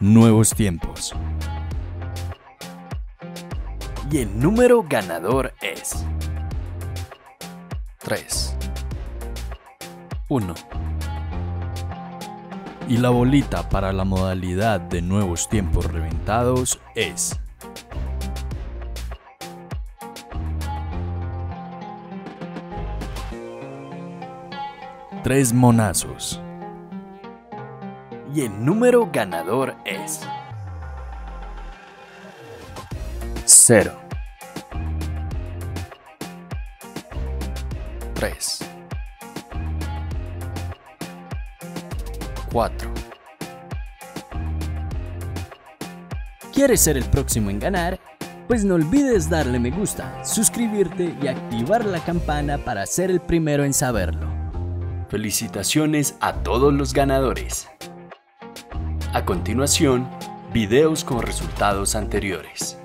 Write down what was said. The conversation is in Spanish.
nuevos tiempos. Y el número ganador es 3. 1. Y la bolita para la modalidad de nuevos tiempos reventados es Tres monazos. Y el número ganador es 0. 3. 4. ¿Quieres ser el próximo en ganar? Pues no olvides darle me gusta, suscribirte y activar la campana para ser el primero en saberlo. Felicitaciones a todos los ganadores. A continuación, videos con resultados anteriores.